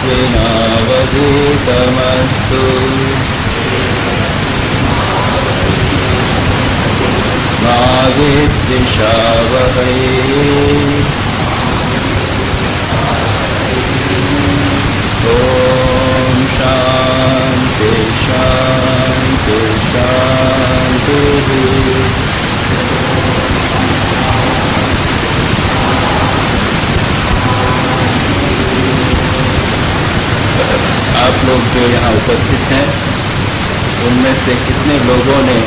तेजस्विनावधूतमस्तु मा विद्विषावहै ॐ शान्ति शान्ति शान्तिः लोग जो यहाँ उपस्थित हैं, उनमें से कितने लोगों ने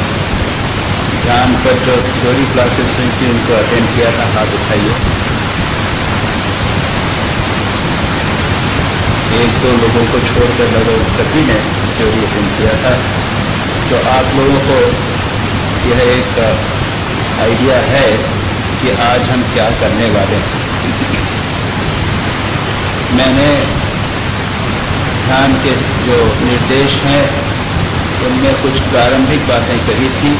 ध्यान पर जो थ्योरी क्लासेस हुई थी, उनको अटेंड किया था? हाथ उठाइए एक दो लोगों को छोड़कर लगभग सभी ने थ्योरी अटेंड किया था। तो आप लोगों को यह एक आइडिया है कि आज हम क्या करने वाले हैं। मैंने ध्यान के जो निर्देश हैं, उनमें कुछ प्रारंभिक बातें कही थी।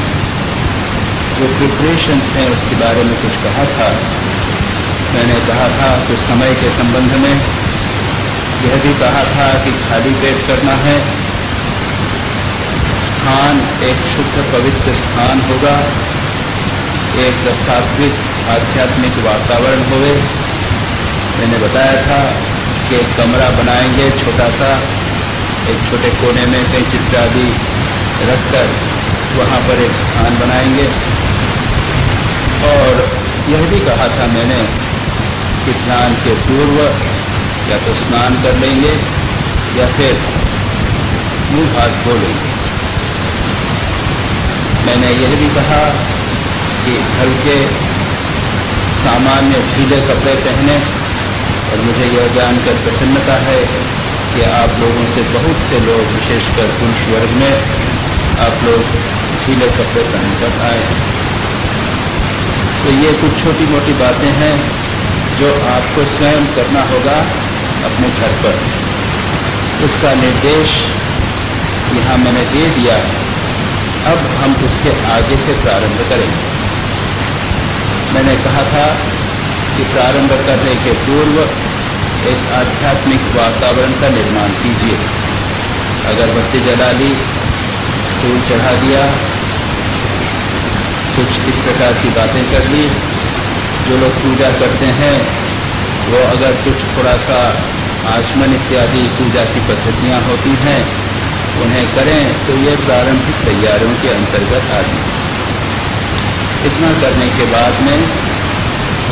जो प्रिपरेशंस हैं, उसके बारे में कुछ कहा था। मैंने कहा था कि समय के संबंध में। यह भी कहा था कि खाली पेट करना है। स्थान, एक शुद्ध पवित्र स्थान होगा। एक सात्विक आध्यात्मिक वातावरण होवे। मैंने बताया था कि एक कमरा बनाएँगे छोटा सा एक छोटे कोने में कई चित्र आदि रखकर वहाँ पर एक स्थान बनाएँगे। और यह भी कहा था मैंने कि स्नान के पूर्व या तो स्नान कर लेंगे या फिर मुँह हाथ धो लेंगे। मैंने यह भी कहा कि हल्के सामान्य ढीले कपड़े पहने और मुझे यह जानकर प्रसन्नता है कि आप लोगों से बहुत से लोग, विशेषकर पुरुष वर्ग में, आप लोग ढीले कपड़े पहनकर आए तो ये कुछ छोटी मोटी बातें हैं जो आपको स्वयं करना होगा अपने घर पर। उसका निर्देश यहाँ मैंने दे दिया अब हम उसके आगे से प्रारंभ करेंगे। मैंने कहा था कि प्रारंभ करने के पूर्व एक आध्यात्मिक वातावरण का निर्माण कीजिए। अगरबत्ती जला ली फूल चढ़ा दिया, कुछ इस प्रकार की बातें कर ली, जो लोग पूजा करते हैं, वो अगर कुछ थोड़ा सा आचमन इत्यादि पूजा की पद्धतियाँ होती हैं, उन्हें करें तो ये प्रारंभिक तैयारियों के अंतर्गत आती इतना करने के बाद में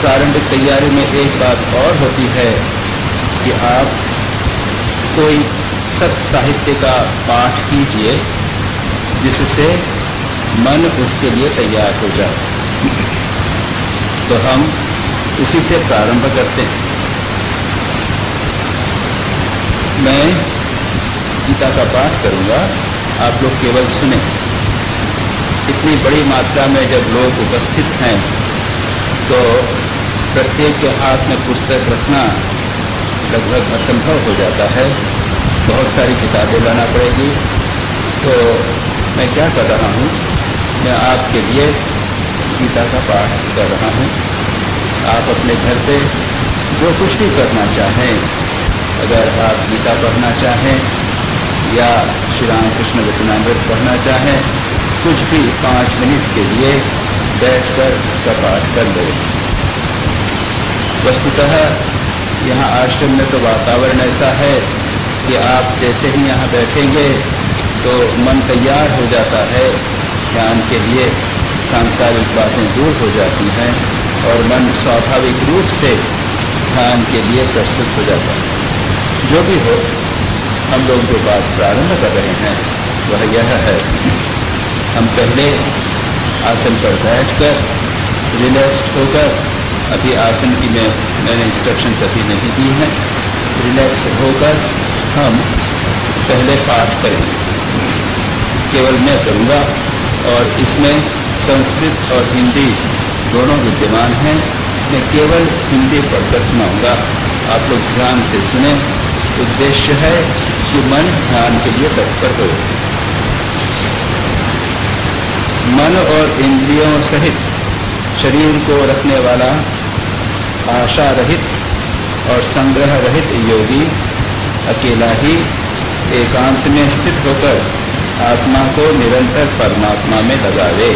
प्रारंभिक तैयारी में एक बात और होती है कि आप कोई सत साहित्य का पाठ कीजिए, जिससे मन उसके लिए तैयार हो जाए। तो हम उसी से प्रारंभ करते हैं। मैं गीता का पाठ करूँगा। आप लोग केवल सुने। इतनी बड़ी मात्रा में जब लोग उपस्थित हैं तो प्रत्येक के हाथ में पुस्तक रखना लगभग असंभव हो जाता है। बहुत सारी किताबें लाना पड़ेगी। तो मैं क्या कर रहा हूँ? मैं आपके लिए गीता का पाठ कर रहा हूँ। आप अपने घर पे जो कुछ भी करना चाहें, अगर आप गीता पढ़ना चाहें, या श्री राम कृष्ण वचनामृत पढ़ना चाहें, कुछ भी पाँच मिनट के लिए बैठकर इसका पाठ कर ले। वस्तुतः यहाँ आश्रम में तो वातावरण ऐसा है कि आप जैसे ही यहाँ बैठेंगे तो मन तैयार हो जाता है, ध्यान के लिए सांसारिक बातें दूर हो जाती हैं और मन स्वाभाविक रूप से ध्यान के लिए प्रस्तुत हो जाता है। जो भी हो, हम लोग जो बात प्रारंभ कर रहे हैं, वह यह है। हम पहले आसन पर बैठकर रिलैक्स्ड होकर अभी आसन की मैं मैंने इंस्ट्रक्शंस अभी नहीं दी हैं। रिलैक्स होकर हम पहले पाठ करेंगे केवल मैं करूँगा और इसमें संस्कृत और हिंदी दोनों विद्यमान हैं। मैं केवल हिंदी पढ़कर सुनाऊँगा आप लोग ध्यान से सुने। उद्देश्य है कि मन ध्यान के लिए तत्पर हो। मन और इंद्रियों सहित शरीर को रखने वाला आशा रहित और संग्रह रहित योगी अकेला ही एकांत में स्थित होकर आत्मा को निरंतर परमात्मा में लगावे।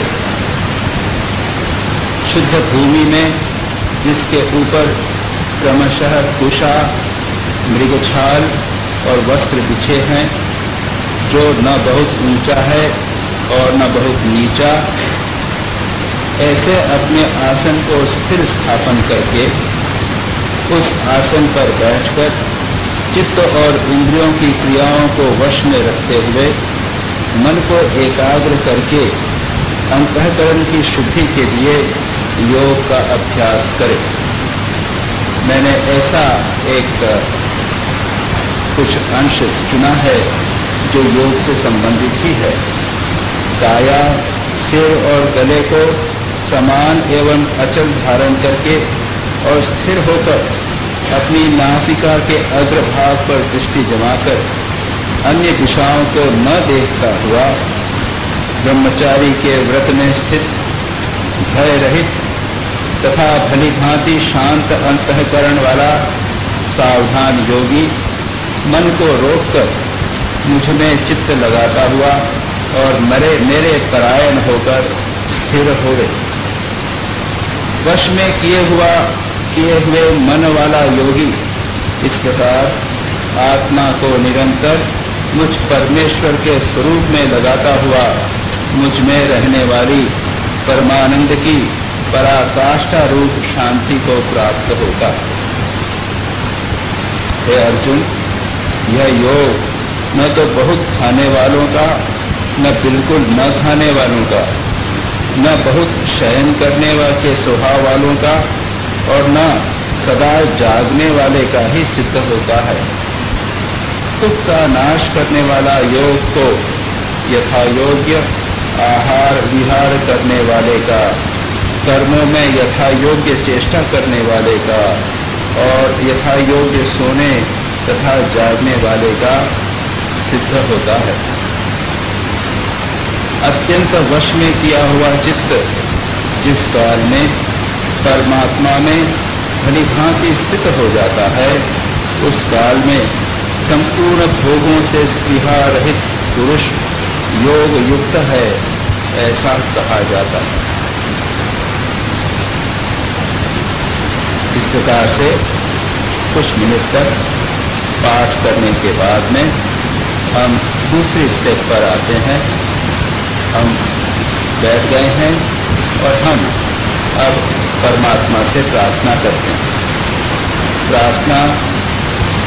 शुद्ध भूमि में जिसके ऊपर क्रमशः कुशा, मृगछाल और वस्त्र बिछे हैं, जो न बहुत ऊँचा है और न बहुत नीचा ऐसे अपने आसन को स्थिर स्थापन करके उस आसन पर बैठकर चित्त और इंद्रियों की क्रियाओं को वश में रखते हुए मन को एकाग्र करके अंतकरण की शुद्धि के लिए योग का अभ्यास करें। मैंने ऐसा एक, कुछ अंश चुना है जो योग से संबंधित ही है। काया, सिर और गले को समान एवं अचल धारण करके और स्थिर होकर अपनी नासिका के अग्रभाग पर दृष्टि जमाकर अन्य दिशाओं को न देखता हुआ ब्रह्मचारी के व्रत में स्थित भय रहित तथा भली भांति शांत अंतकरण वाला सावधान योगी मन को रोककर मुझमें चित्त लगाता हुआ और मरे, मेरे परायण होकर स्थिर हो गए वश में किए हुआ, किए हुए मन वाला योगी, इस प्रकार आत्मा को निरंतर मुझ परमेश्वर के स्वरूप में लगाता हुआ, मुझमें रहने वाली परमानंद की पराकाष्ठा रूप शांति को प्राप्त होगा हे अर्जुन, यह योग न तो बहुत खाने वालों का, न बिल्कुल न खाने वालों का। न बहुत शयन करने के स्वभाव वालों का और न सदा जागने वाले का ही सिद्ध होता है। दुख का नाश करने वाला योग तो यथा योग्य आहार विहार करने वाले का, कर्मों में यथा योग्य चेष्टा करने वाले का और यथा योग्य सोने तथा जागने वाले का सिद्ध होता है। अत्यंत वश में किया हुआ चित्त, जिस काल में परमात्मा में भली भांति स्थित हो जाता है, उस काल में संपूर्ण भोगों से स्पृहा रहित पुरुष योग युक्त है, ऐसा कहा जाता है। इस प्रकार से कुछ मिनट तक पाठ करने के बाद में हम दूसरे स्टेप पर आते हैं। हम बैठ गए हैं और हम अब परमात्मा से प्रार्थना करते हैं। प्रार्थना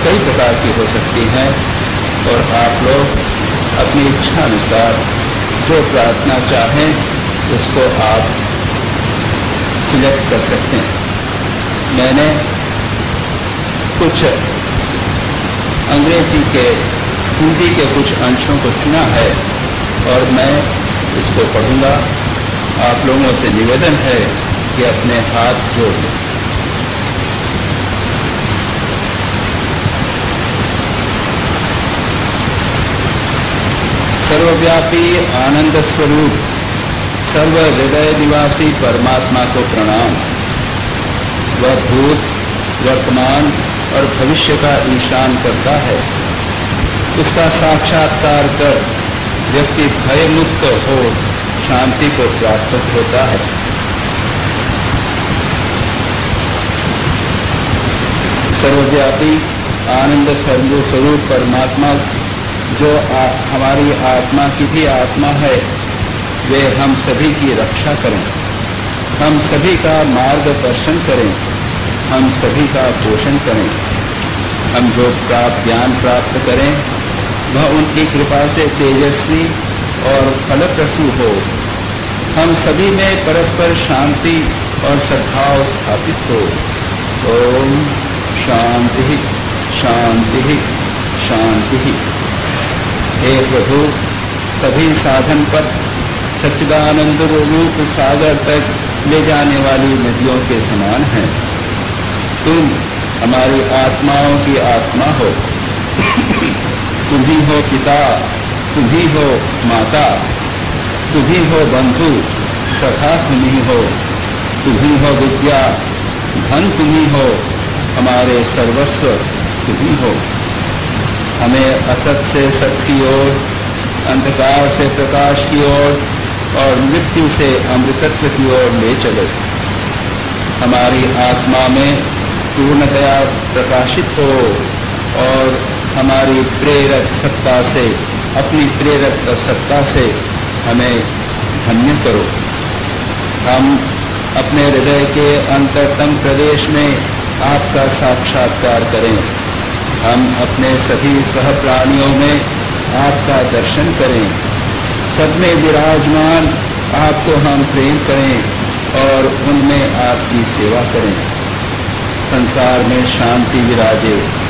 कई प्रकार की हो सकती है और आप लोग अपनी इच्छा अनुसार जो प्रार्थना चाहें, उसको आप सिलेक्ट कर सकते हैं। मैंने कुछ अंग्रेज़ी के, हिंदी के कुछ अंशों को चुना है और मैं इसको पढ़ूँगा। आप लोगों से निवेदन है कि अपने हाथ जोड़। दें सर्वव्यापी आनंद स्वरूप, सर्व हृदय निवासी परमात्मा को प्रणाम। वह भूत, वर्तमान और भविष्य का ईशान करता है। उसका साक्षात्कार कर व्यक्ति भय मुक्त हो शांति को प्राप्त होता है। सर्वव्यापी आनंद सर्व स्वरूप परमात्मा जो आ, हमारी आत्मा की भी आत्मा है वे हम सभी की रक्षा करें। हम सभी का मार्गदर्शन करें। हम सभी का पोषण करें। हम जो प्राप्त ज्ञान प्राप्त करें वह उनकी कृपा से तेजस्वी और फलप्रसू हो। हम सभी में परस्पर शांति और सद्भाव स्थापित हो। ओम शांति शांति शांति। हे प्रभु, सभी साधन पर सच्चिदानंद रूप सागर तक ले जाने वाली नदियों के समान हैं। तुम हमारी आत्माओं की आत्मा हो। तुम ही पिता, तुम ही माता, तुम ही बंधु, सखा तुम ही हो, तुम ही विद्या, धन तुम ही, हमारे सर्वस्व तुम ही हो। हमें असत से सत की ओर, अंधकार से प्रकाश की ओर और मृत्यु से अमृतत्व की ओर ले चले। हमारी आत्मा में पूर्णतया प्रकाशित हो और हमारी प्रेरक सत्ता से, अपनी प्रेरक सत्ता से हमें धन्य करो। हम अपने हृदय के अंतरतम प्रदेश में आपका साक्षात्कार करें। हम अपने सभी सह प्राणियों में आपका दर्शन करें। सब में विराजमान आपको हम प्रेम करें और उनमें आपकी सेवा करें। संसार में शांति विराजे।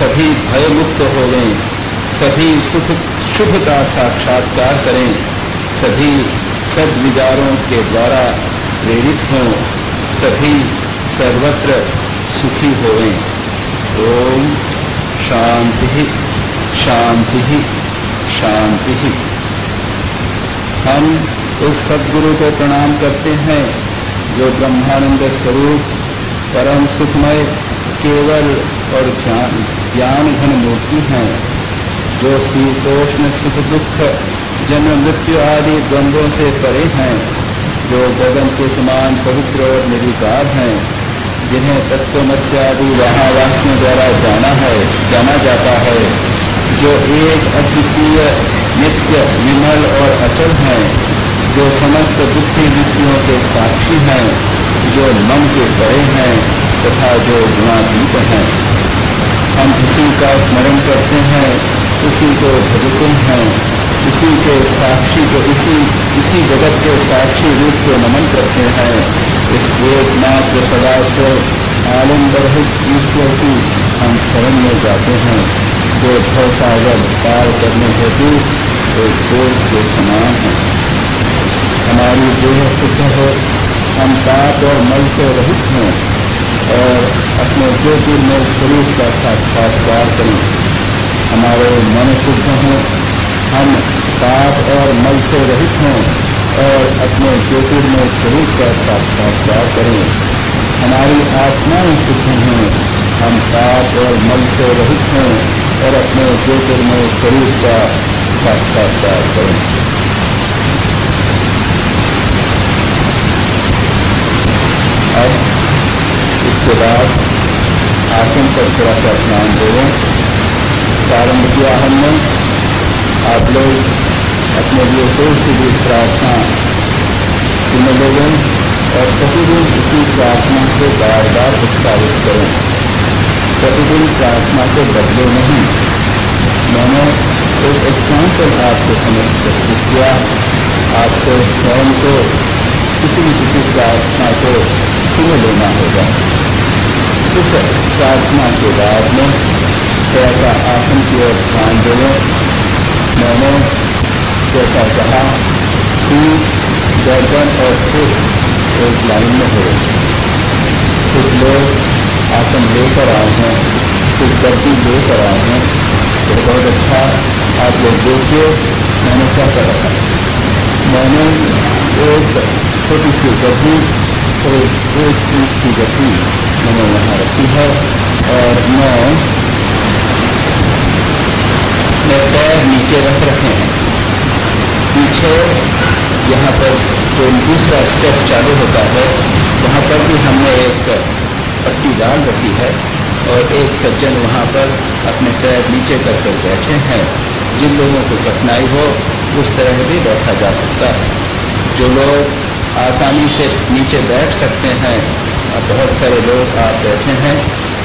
सभी भय मुक्त हो गए सभी सुख, शुभ का साक्षात्कार करें। सभी सदविचारों के द्वारा प्रेरित हों। सभी सर्वत्र सुखी होवें ओम शांति शांति ही शांति। ही हम उस सदगुरु को प्रणाम करते हैं, जो ब्रह्मानंद स्वरूप, परम सुखमय, केवल और ज्ञान। ज्ञान घन मूर्ति हैं। जो शीतोष्ण सुख दुख जन्म मृत्यु आदि द्वंद्वों से परे हैं, जो गगन के समान पवित्र और निर्विकार हैं, जिन्हें तत्वमस्यादि महावाक्यों द्वारा जाना है, जाना जाता है, जो एक अद्वितीय, नित्य, विमल और अचल हैं, जो समस्त दुखी वृत्तियों के साक्षी हैं, जो मन के परे हैं, तथा जो गुणातीत हैं। हम उसी का स्मरण करते हैं, उसी को भजते हैं, उसी के साक्षी को इसी इसी जगत के साक्षी रूप को नमन करते हैं। इस एकमात्र सदा से आलम्बर ईश्वर की हम शरण में जाते हैं। जो भवसागर पार करने हेतु एक बोझ के समान है। हमारी देह शुद्ध है, हम पाप और मल से रहित हैं। और अपने ज्योतिर्मय स्वरूप का साक्षात्कार करें। हमारे मन शुद्ध हों, हम पाप और मल से रहित हों और अपने ज्योतिर्मय स्वरूप का साक्षात्कार करें। हमारी आत्माएँ शुद्ध हैं, हम पाप और मल से रहित हैं और अपने ज्योतिर्मय स्वरूप का साक्षात्कार करें अब इसके बाद आसन पर थोड़ा सा स्नान दें प्रारंभ किया हमने। आप लोग अपने लिए कोई सी भी प्रार्थना सुन लोगों और प्रतिदिन उसी प्रार्थना को बार बार उत्साहित करें। प्रतिदिन प्रार्थना को बदले नहीं, मैंने एक एग्ज़ाम्पल आपको समझ प्रस्तुत किया। आपको स्वयं को किसी न किसी प्रार्थना को सुन लेना होगा। उस प्रार्थना के बाद में थोड़ा सा आसन की ओर ध्यान दें मैंने जैसा कहा कि गर्दन और सिर एक लाइन में हो कुछ लोग आसन लेकर आए हैं कुछ गद्दी लेकर आए हैं तो बहुत अच्छा आप लोग देखिए मैंने क्या कर रखा मैंने एक छोटी सी गद्दी और एक फीट की गद्दी मैंने यहाँ रखी है और मैं मैं पैर नीचे रख रखे हैं। पीछे यहाँ पर जो तो दूसरा स्टेप चालू होता है, वहाँ पर भी हमने एक पट्टी डाल रखी है और एक सज्जन वहाँ पर अपने पैर नीचे कर कर बैठे हैं। जिन लोगों को कठिनाई हो, उस तरह भी बैठा जा सकता है। जो लोग आसानी से नीचे बैठ सकते हैं बहुत सारे लोग आप बैठे हैं।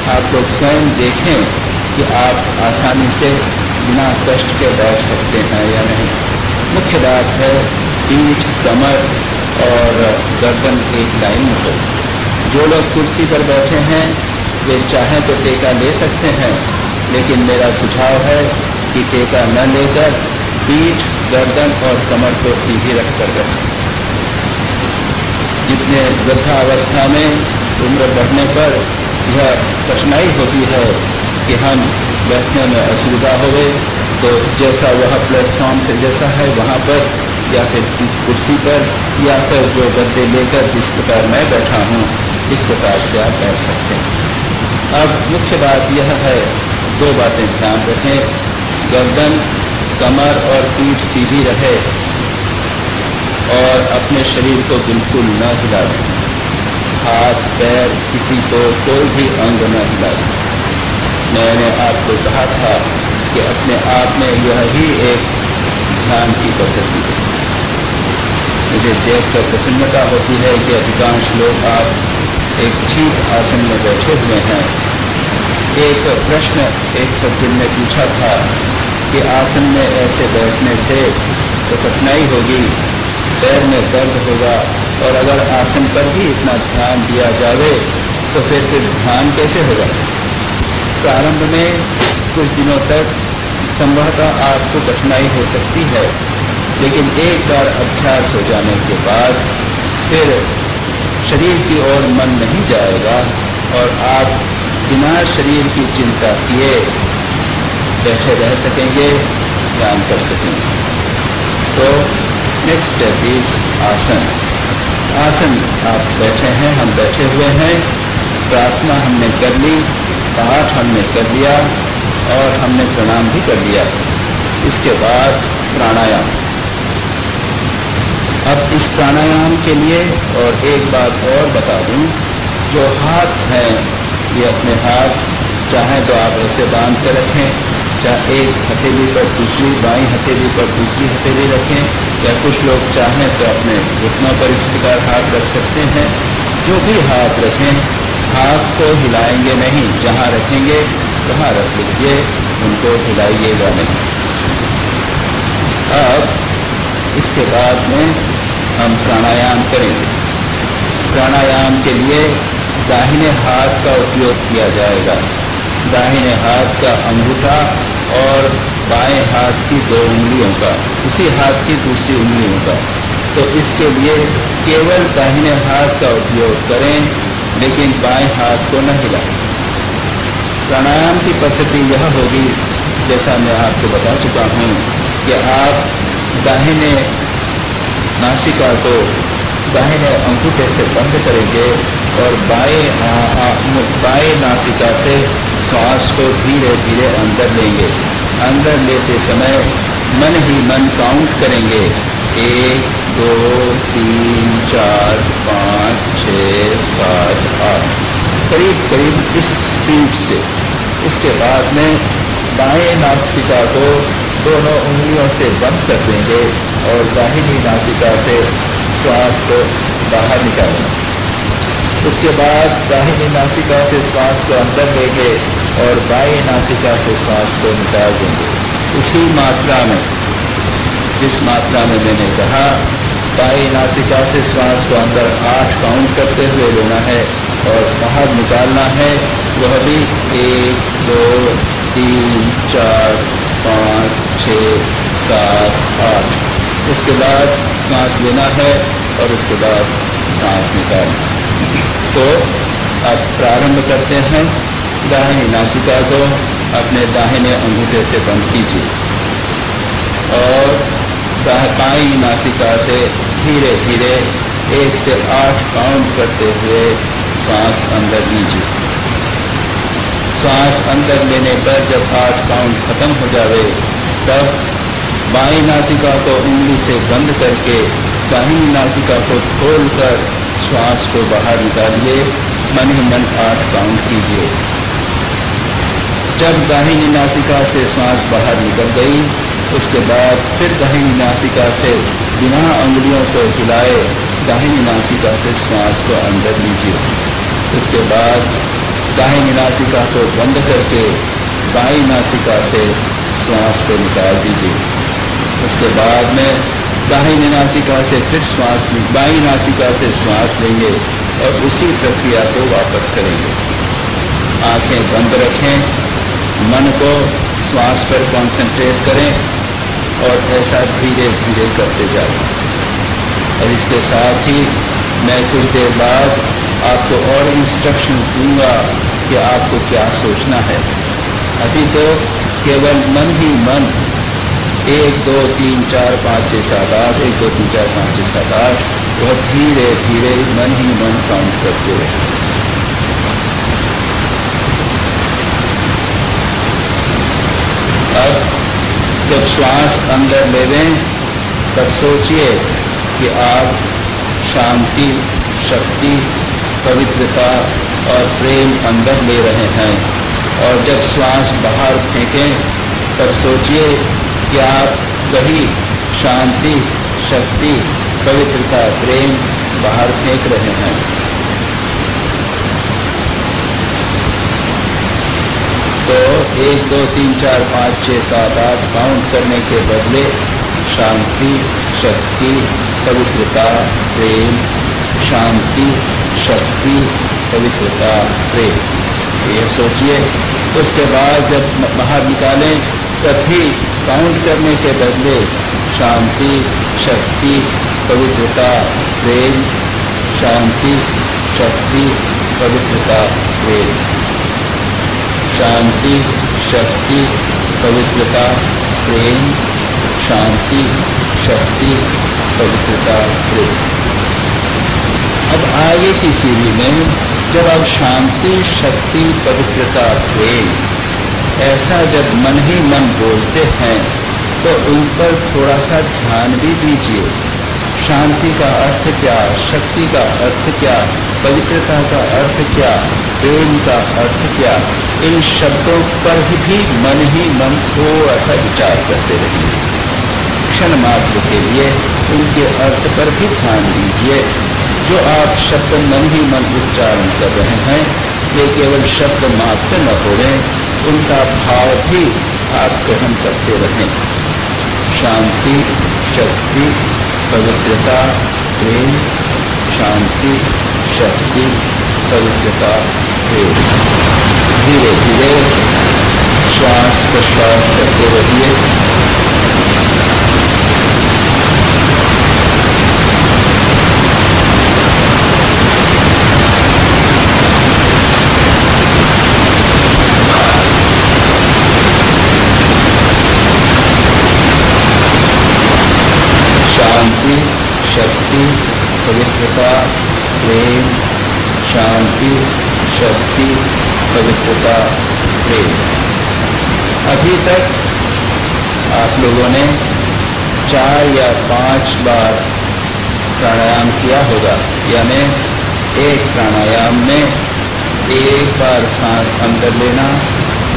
आप लोग स्वयं देखें कि आप आसानी से बिना कष्ट के बैठ सकते हैं या नहीं। मुख्य बात है, पीठ, कमर और गर्दन एक लाइन में हो। जो लोग कुर्सी पर बैठे हैं, वे चाहें तो टेका ले सकते हैं, लेकिन मेरा सुझाव है कि टेका न लेकर पीठ, गर्दन और कमर को सीधी रखकर बैठें। जितने वृद्धावस्था में उम्र बढ़ने पर यह कठिनाई होती है कि हम बैठने में असुविधा हो तो जैसा वह प्लेटफॉर्म से जैसा है वहाँ पर या फिर कुर्सी पर या फिर जो गद्दे लेकर जिस प्रकार मैं बैठा हूँ, इस प्रकार से आप बैठ सकते हैं। अब मुख्य बात यह है, दो बातें ध्यान रखें। गर्दन, कमर और पीठ सीधी रहे और अपने शरीर को बिल्कुल न हिला दें। हाथ, पैर, किसी को कोई भी अंग न हिला दें मैंने आपको कहा था कि अपने आप में यह ही एक ध्यान की पद्धति है। मुझे देखकर प्रसन्नता होती है कि अधिकांश लोग आप एक ठीक आसन में बैठे हुए हैं। एक प्रश्न एक सज्जन ने पूछा था कि आसन में ऐसे बैठने से तो कठिनाई होगी, पैर में दर्द होगा और अगर आसन पर भी इतना ध्यान दिया जाए तो फिर फिर ध्यान कैसे होगा? प्रारंभ में कुछ दिनों तक संभवतः आपको कठिनाई हो सकती है, लेकिन एक बार अभ्यास हो जाने के बाद फिर शरीर की ओर मन नहीं जाएगा और आप बिना शरीर की चिंता किए बैठे रह सकेंगे, ध्यान कर सकेंगे। तो नेक्स्ट स्टेप इज़ आसन। आसन आप बैठे हैं, हम बैठे हुए हैं। प्रार्थना हमने कर ली, पाठ हमने कर लिया और हमने प्रणाम भी कर लिया। इसके बाद प्राणायाम। अब इस प्राणायाम के लिए और एक बात और बता दूँ, जो हाथ हैं, ये अपने हाथ, चाहे तो आप ऐसे बाँध के रखें चाहे एक हथेली पर दूसरी, बाई हथेली पर दूसरी हथेली रखें, या कुछ लोग चाहें तो अपने घुटनों पर इस प्रकार हाथ रख सकते हैं। जो भी हाथ रखें, हाथ को हिलाएँगे नहीं, जहाँ रखेंगे, वहाँ रख लीजिए, उनको हिलाइएगा नहीं। अब, इसके बाद में हम प्राणायाम करेंगे। प्राणायाम के लिए दाहिने हाथ का उपयोग किया जाएगा। दाहिने हाथ का अंगूठा और बाएँ हाथ की दो उंगलियों का, उसी हाथ की दूसरी उंगलियों का। तो इसके लिए केवल दाहिने हाथ का उपयोग करें, लेकिन बाएँ हाथ को न हिलाएँ। प्राणायाम की पद्धति यह होगी, जैसा मैं आपको बता चुका हूँ, कि आप दाहिने नासिका को दाहिने अंगूठे से बंद करेंगे और बाएँ बाएँ नासिका से श्वास को धीरे धीरे अंदर लेंगे। अंदर लेते समय मन ही मन काउंट करेंगे। एक, दो, तीन, चार, पाँच छ सात, आठ। करीब करीब इस स्पीड से। इसके बाद में बाएँ नासिका को दोनों उंगलियों से बंद कर देंगे और दाहिनी नासिका से श्वास को बाहर निकालेंगे। उसके बाद दाहिनी नासिका से श्वास को अंदर लेंगे और बाई नासिका से श्वास को निकाल देंगे। उसी मात्रा में, जिस मात्रा में मैंने कहा बाई नासिका से श्वास को अंदर आठ काउंट करते हुए लेना है और बाहर निकालना है, वह भी एक, दो, तीन, चार, पाँच छ सात, आठ। इसके बाद सांस लेना है और उसके बाद सांस निकालना तो अब प्रारंभ करते हैं। दाहिनी नासिका को अपने दाहिने अंगूठे से बंद कीजिए और बाई नासिका से धीरे धीरे एक से आठ काउंट करते हुए श्वास अंदर लीजिए। श्वास अंदर लेने पर जब आठ काउंट खत्म हो जाए तब बाई नासिका को उंगली से बंद करके दाहिनी नासिका को खोलकर श्वास को बाहर निकालिए मन ही मन आठ काउंट कीजिए। जब दाहिनी नासिका से श्वास बाहर निकल गई, उसके बाद फिर दाहिनी नासिका से बिना उंगलियों को हिलाए दाहिनी नासिका से श्वास को अंदर लीजिए। उसके बाद दाहिनी नासिका को बंद करके बाई नासिका से श्वास को निकाल दीजिए। उसके बाद में दाहिनी नासिका से फिर श्वास बाई नासिका से श्वास लेंगे और उसी प्रक्रिया को वापस करेंगे। आँखें बंद रखें, मन को श्वास पर कंसंट्रेट करें और ऐसा धीरे धीरे करते जाएँ। और इसके साथ ही मैं कुछ देर बाद आपको और इंस्ट्रक्शंस दूँगा कि आपको क्या सोचना है। अभी तो केवल मन ही मन एक, दो, तीन, चार, पाँच, छः, सात, आठ, एक, दो, तीन, चार, पाँच, छः, सात, आठ, वह धीरे धीरे मन ही मन काउंट करते रहे। अब जब श्वास अंदर ले लें, तब सोचिए कि आप शांति, शक्ति, पवित्रता और प्रेम अंदर ले रहे हैं। और जब श्वास बाहर फेंकें, तब सोचिए कि आप वही शांति, शक्ति, पवित्रता, प्रेम बाहर फेंक रहे हैं। तो एक, दो, तीन, चार, पाँच छः सात, आठ काउंट करने के बदले शांति, शक्ति, पवित्रता, प्रेम, शांति, शक्ति, पवित्रता, प्रेम। ये सोचिए, उसके बाद जब बाहर निकालें तब भी काउंट करने के बदले शांति, शक्ति, पवित्रता, प्रेम, शांति, शक्ति, पवित्रता, प्रेम। शांति, शक्ति, पवित्रता, प्रेम, शांति, शक्ति, पवित्रता, प्रेम। अब आगे की सीढ़ी में जब आप शांति, शक्ति, पवित्रता, प्रेम ऐसा जब मन ही मन बोलते हैं तो उन पर थोड़ा सा ध्यान भी दीजिए। शांति का अर्थ क्या? शक्ति का अर्थ क्या? पवित्रता का अर्थ क्या? प्रेम का अर्थ क्या? इन शब्दों पर भी मन ही मन थोड़ा सा विचार करते रहिए। क्षण मात्र के लिए उनके अर्थ पर भी ध्यान दीजिए। जो आप शब्द मन ही मन उच्चारण कर रहे हैं ये केवल शब्द मात्र न हो उनका भाव भी आप ग्रहण करते रहें। शांति, शक्ति, पवित्रता, प्रेम, शांति, शक्ति, पवित्रता, प्रेम। धीरे धीरे श्वास प्रश्वास करते रहिए शांति शक्ति पवित्रता प्रेम, शांति, शक्ति, पवित्रता, प्रेम। अभी तक आप लोगों ने चार या पाँच बार प्राणायाम किया होगा। यानी एक प्राणायाम में एक बार सांस अंदर लेना,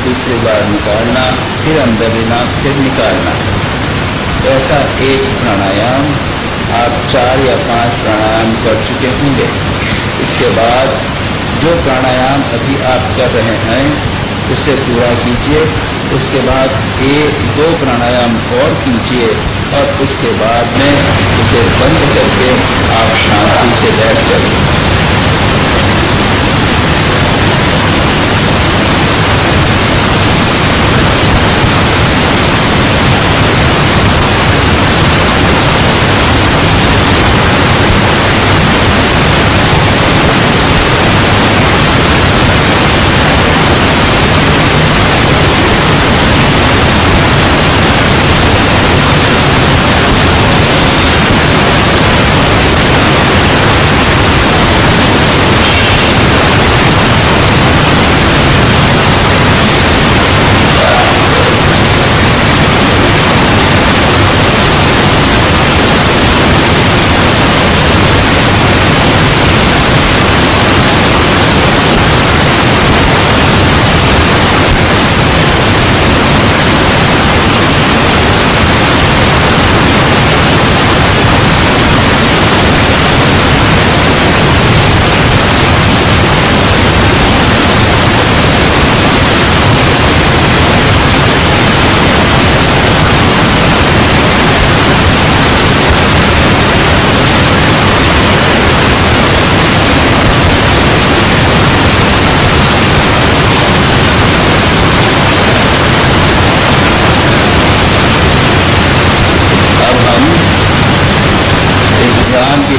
दूसरी बार निकालना, फिर अंदर लेना, फिर निकालना। ऐसा एक प्राणायाम आप चार या पाँच प्राणायाम कर चुके होंगे। इसके बाद जो प्राणायाम अभी आप कर रहे हैं, उसे पूरा कीजिए। उसके बाद एक, दो प्राणायाम और कीजिए और उसके बाद में उसे बंद करके आप शांति से बैठ जाइए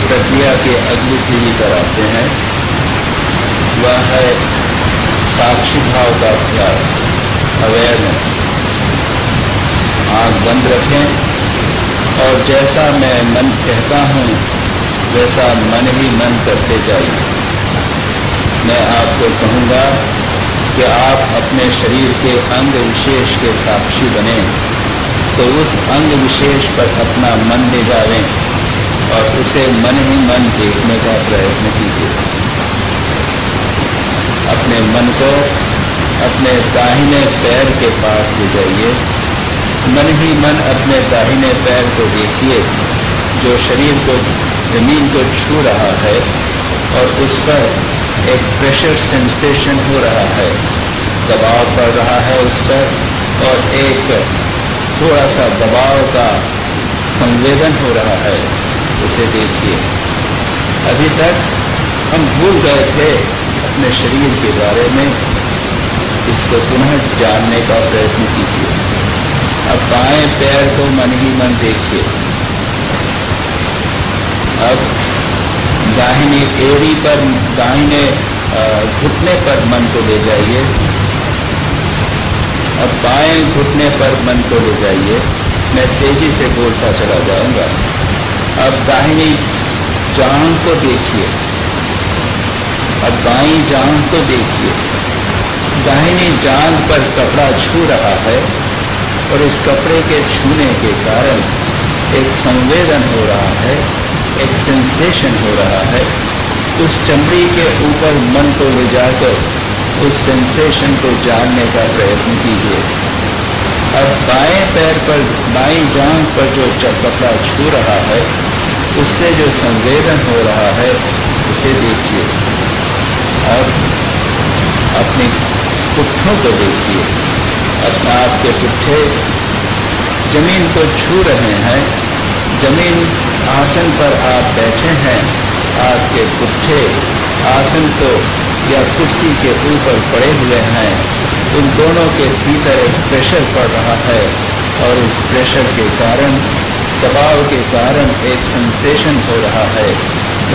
प्रक्रिया के अगली सीढ़ी पर आते हैं वह है साक्षी भाव का अभ्यास अवेयरनेस आँख बंद रखें और जैसा मैं मन कहता हूँ, वैसा मन ही मन करते जाइए। मैं आपको कहूँगा कि आप अपने शरीर के अंग विशेष के साक्षी बने। तो उस अंग विशेष पर अपना मन ले जावें और उसे मन ही मन देखने का प्रयत्न कीजिए। अपने मन को अपने दाहिने पैर के पास ले जाइए। मन ही मन अपने दाहिने पैर को देखिए, जो शरीर को, ज़मीन को छू रहा है और उस पर एक प्रेशर सेंसेशन हो रहा है। दबाव पड़ रहा है उस पर और एक थोड़ा सा दबाव का संवेदन हो रहा है। उसे देखिए। अभी तक हम भूल गए थे अपने शरीर के बारे में। इसको पुनः जानने का प्रयत्न कीजिए। अब बाएँ पैर को मन ही मन देखिए। अब दाहिनी एड़ी पर, दाहिने घुटने पर मन को ले जाइए। अब बाएँ घुटने पर मन को ले जाइए। मैं तेज़ी से बोलता चला जाऊँगा। अब दाहिनी जांग को देखिए। अब बाई जांग को देखिए। दाहिनी जांग पर कपड़ा छू रहा है। और उस कपड़े के छूने के कारण एक संवेदन हो रहा है, एक सेंसेशन हो रहा है। उस चमड़ी के ऊपर मन को ले जाकर उस सेंसेशन को जानने का प्रयत्न कीजिए। अब बाएँ पैर पर, बाई जांग पर जो कपड़ा छू रहा है, उससे जो संवेदन हो रहा है, उसे देखिए। और अपने पुट्ठों को देखिए। अपना आपके पुट्ठे ज़मीन को छू रहे हैं, ज़मीन आसन पर आप बैठे हैं आपके पुट्ठे आसन को या कुर्सी के ऊपर पड़े हुए हैं। उन दोनों के भीतर एक प्रेशर पड़ रहा है और इस प्रेशर के कारण, दबाव के कारण एक सेंसेशन हो रहा है।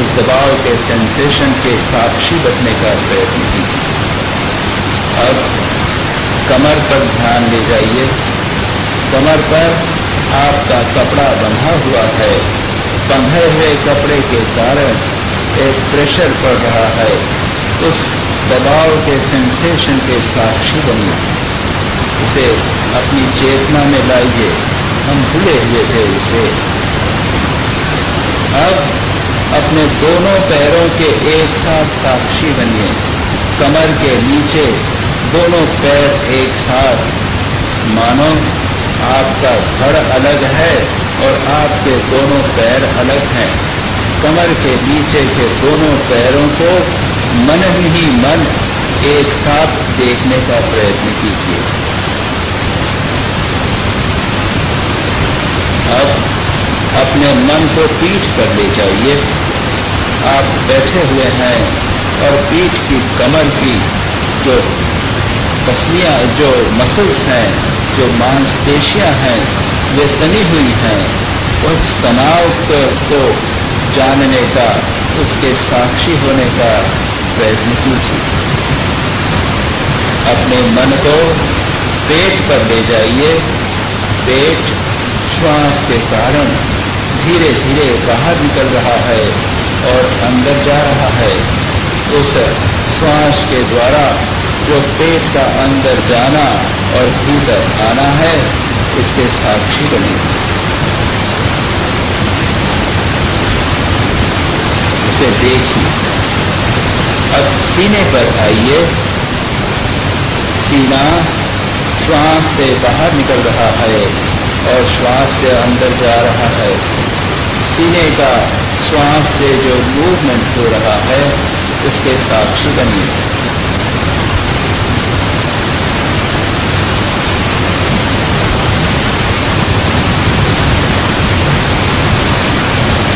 उस दबाव के सेंसेशन के साक्षी बनने का प्रयत्न अब कमर पर ध्यान ले जाइए। कमर पर आपका कपड़ा बंधा हुआ है। बंधे हुए कपड़े के कारण एक प्रेशर पड़ रहा है। उस दबाव के सेंसेशन के साक्षी बनिए। उसे अपनी चेतना में लाइए। हम भूले हुए थे उसे। अब अपने दोनों पैरों के एक साथ साक्षी बनिए। कमर के नीचे दोनों पैर एक साथ। मानो, आपका धड़ अलग है और आपके दोनों पैर अलग हैं। कमर के नीचे के दोनों पैरों को मन ही मन एक साथ देखने का प्रयत्न कीजिए। अब अपने मन को पीठ कर ले जाइए। आप बैठे हुए हैं और पीठ की कमर की जो पसलियाँ जो मसल्स हैं, जो मांसपेशियाँ हैं वे तनी हुई हैं, उस तनाव को जानने का, उसके साक्षी होने का प्रयत्न कीजिए। अपने मन को पेट पर ले जाइए। पेट श्वास के कारण धीरे धीरे बाहर निकल रहा है और अंदर जा रहा है। उस श्वास के द्वारा जो पेट का अंदर जाना और भीतर आना है, इसके साक्षी बने। उसे देखिए। अब सीने पर आइए। सीना श्वास से बाहर निकल रहा है और श्वास से अंदर जा रहा है। सीने का श्वास से जो मूवमेंट हो रहा है उसके साक्षी बनिए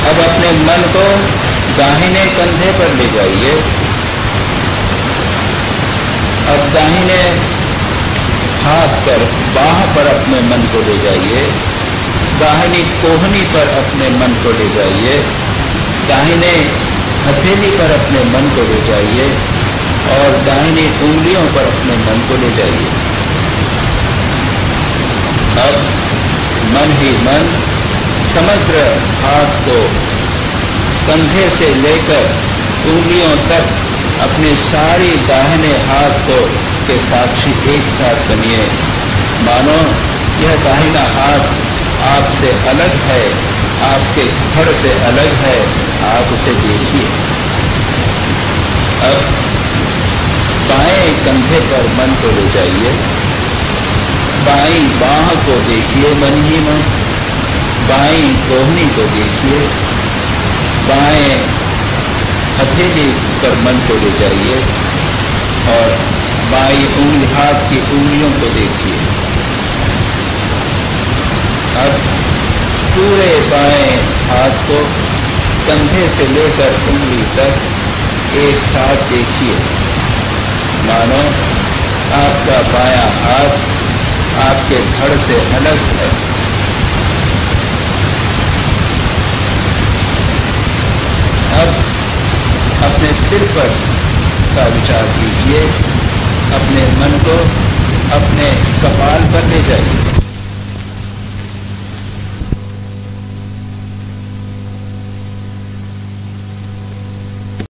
अब अपने मन को दाहिने कंधे पर ले जाइए अब दाहिने पर बाह पर अपने मन को ले जाइए। दाहिनी कोहनी पर अपने मन को ले जाइए। दाहिने हथेली पर अपने मन को ले जाइए और दाहिनी उंगलियों पर अपने मन को ले जाइए। अब मन ही मन समग्र हाथ को कंधे से लेकर उंगलियों तक अपने सारी दाहिने हाथ को के साक्षी एक साथ बनिए। मानो, यह दाहिना हाथ आपसे अलग है, आपके धड़ से अलग है, आप उसे देखिए। अब बाएँ कंधे पर मन को ले जाइए। बाई बाह को देखिए मन ही मन। बाई कोहनी को देखिए। बाएँ हथेली पर मन को ले जाइए। और बाई उंगली हाथ की उंगलियों को देखिए। अब पूरे बाएँ हाथ को कंधे से लेकर उंगली तक एक साथ देखिए। मानो आपका बाया हाथ आपके धड़ से अलग है। अब अपने सिर पर का विचार कीजिए। अपने मन को अपने कपाल पर ले जाइए।